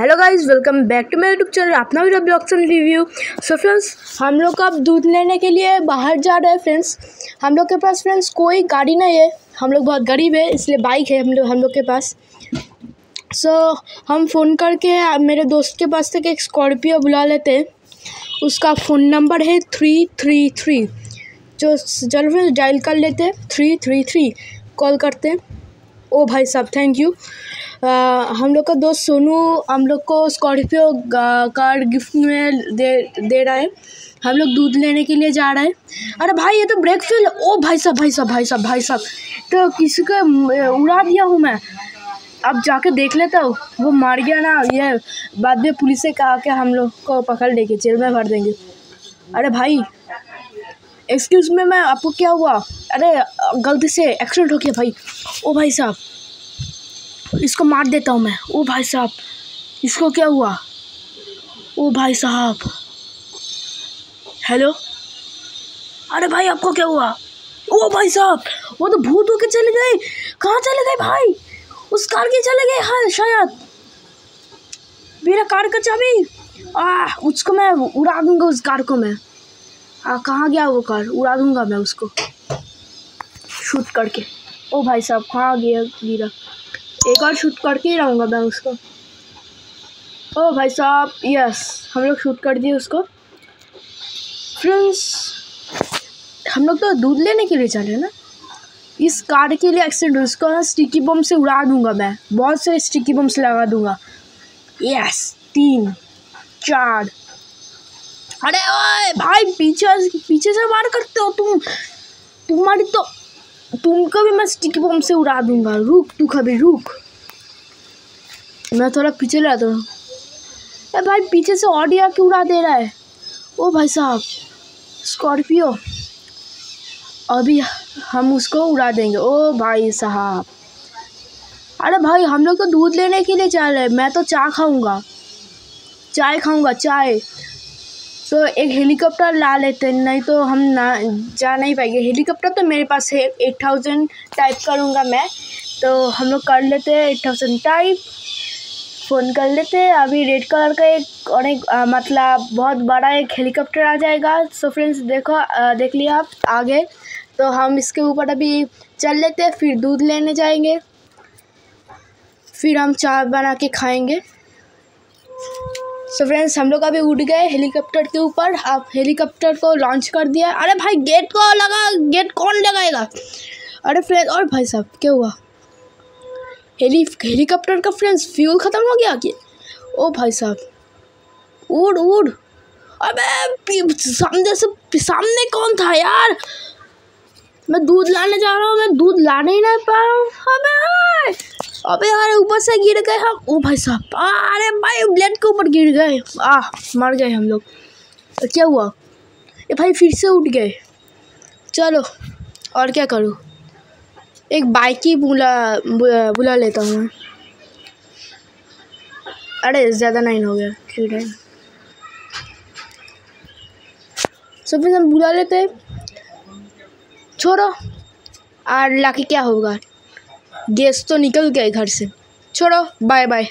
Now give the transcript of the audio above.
Hello guys welcome back to my YouTube channel अपना भी blogs and review so friends हम लोग अब दूध लेने के लिए बाहर जा रहे हैं फ्रेंड्स हम लोग के पास फ्रेंड्स कोई गाड़ी नहीं है. हम लोग बहुत गरीब है इसलिए बाइक है हम लोग हम लोग के पास. सो so, हम फ़ोन करके मेरे दोस्त के पास तक एक स्कॉर्पियो बुला लेते हैं. उसका फ़ोन नंबर है थ्री थ्री थ्री जो जल्द डायल कर लेते हैं थ्री थ्री थ्री कॉल करते हैं. ओ भाई साहब थैंक यू हम लोग का दोस्त सोनू, हम लोग को स्कॉर्पियो कार गिफ्ट में दे दे रहा है। हम लोग दूध लेने के लिए जा रहे हैं। अरे भाई, ये तो ब्रेक फेल ओ भाई साहब भाई साहब भाई साहब भाई साहब। तो किसी को उड़ा दिया हूँ मैं। अब जाके देख लेता हूँ। वो मार गया ना, ये बाद में पुलिस से कहा कि हम लोग को पकड़ लेके जेल में भर देंगे। अरे भाई एक्सक्यूज़ में मैं आपको क्या हुआ? अरे, गलती से एक्सीडेंट हो गया भाई। ओ भाई साहब, इसको मार देता हूँ मैं। ओ भाई साहब, इसको क्या हुआ? ओ भाई साहब। हेलो अरे भाई, आपको क्या हुआ? ओ भाई साहब, वो तो भूत होके चले गए। कहाँ चले गए भाई? उस कार के चले गए हाँ शायद। मेरा कार का चाबी। आ उसको मैं उड़ा दूँगा उस कार को मैं। हाँ कहाँ गया वो कार? उड़ा दूँगा मैं उसको। शूट करके। ओ भाई साहब, कहाँ गया गिरा एक और शूट करके ही रहूँगा मैं उसको। ओ भाई साहब, यस, हम लोग शूट कर दिए उसको। फ्रेंड्स, हम लोग तो दूध लेने के लिए चले ना? इस कार के लिए एक्सीडेंट उसको स्टिकी बम से उड़ा दूँगा मैं। बहुत से स्टिकी बम से लगा दूँगा। यस, तीन, चार। अरे ओए, भाई, पीछे पीछे से वार करते हो तुम। तुम्हारी तो तुमको भी मैं स्टिक बम से उड़ा दूँगा। रुक, तू कभी रुक। मैं थोड़ा पीछे लाता हूँ। अरे भाई, पीछे से ऑडिया क्यों उड़ा दे रहा है? ओ भाई साहब, स्कॉर्पियो। अभी हम उसको उड़ा देंगे। ओ भाई साहब। अरे भाई, हम लोग तो दूध लेने के लिए जा रहे हैं। मैं तो चाय खाऊँगा। चाय खाऊँगा, चाय। तो एक हेलीकॉप्टर ला लेते हैं नहीं तो हम ना जा नहीं पाएँगे। हेलीकॉप्टर तो मेरे पास है एट थाउज़ेंड टाइप करूँगा मैं। तो हम लोग कर लेते हैं एट थाउज़ेंड टाइप फ़ोन कर लेते हैं। अभी रेड कलर का एक और एक मतलब बहुत बड़ा एक हेलीकॉप्टर आ जाएगा। सो फ्रेंड्स देखो आ, देख लिया आप आगे। तो हम इसके ऊपर अभी चल लेते हैं फिर दूध लेने जाएँगे। फिर हम चाय बना के खाएँगे। सो फ्रेंड्स हम लोग अभी उड़ गए हेलीकॉप्टर के ऊपर। आप हेलीकॉप्टर को लॉन्च कर दिया। अरे भाई गेट को लगा। गेट कौन लगाएगा? अरे फ्रेंड्स और भाई साहब, क्या हुआ? हेली हेलीकॉप्टर का फ्रेंड्स फ्यूल ख़त्म हो गया कि ओ भाई साहब, उड़ उड़। अबे सामने से सामने कौन था यार? मैं दूध लाने जा रहा हूँ, मैं दूध लाने ही नहीं पा रहा हूँ। अबे अबे यार, ऊपर से गिर गए हम। ओ भाई साहब, अरे भाई ब्लेड के ऊपर गिर गए। आ मर गए हम लोग। तो क्या हुआ? ये भाई फिर से उठ गए। चलो, और क्या करूँ? एक बाइक ही बुला बुला लेता हूँ। अरे, ज़्यादा नाइन हो गया। ठीक है। सब फिर हम बुला लेते। छोड़ो, और लाके क्या होगा? गैस तो निकल गए घर से छोड़ो बाय बाय